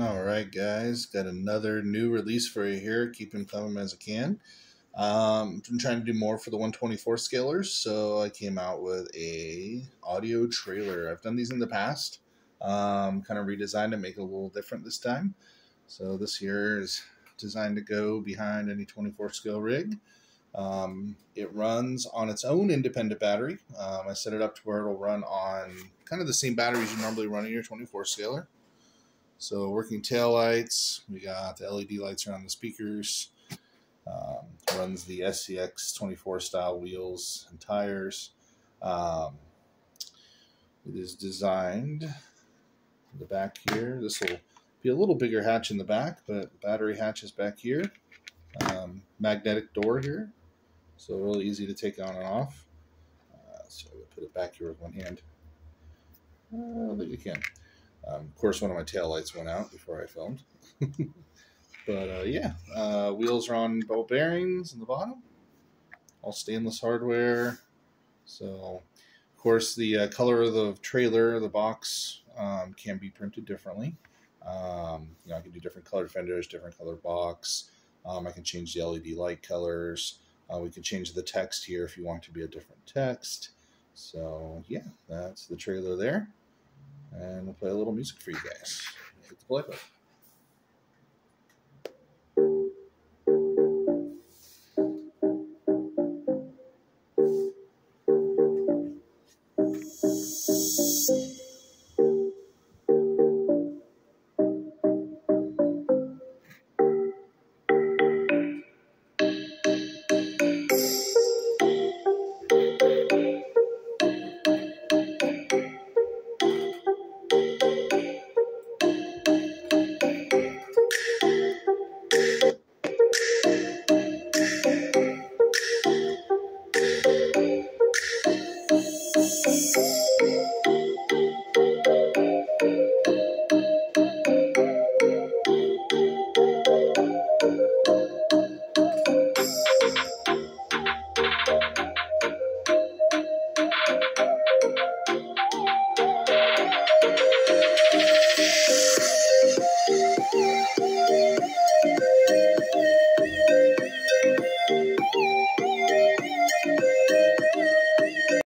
All right, guys, got another new release for you here. Keep them coming as I can. Um, I'm trying to do more for the 124 scalers, so I came out with a audio trailer. I've done these in the past, um, kind of redesigned it, make it a little different this time. So this here is designed to go behind any 24 scale rig. Um, it runs on its own independent battery. Um, I set it up to where it'll run on kind of the same batteries you normally run in your 24 scaler. So working tail lights, we got the LED lights around the speakers. Um, runs the SCX 24 style wheels and tires. Um, it is designed the back here. This will be a little bigger hatch in the back, but battery hatch is back here. Um, magnetic door here, so really easy to take on and off. Uh, so put it back here with one hand. I don't think you can. Um, of course, one of my tail lights went out before I filmed. but uh, yeah, uh, wheels are on ball bearings in the bottom, all stainless hardware. So, of course, the uh, color of the trailer, the box, um, can be printed differently. Um, you know, I can do different colored fenders, different color box. Um, I can change the LED light colors. Uh, we can change the text here if you want to be a different text. So yeah, that's the trailer there. And we'll play a little music for you guys. Hit the play button.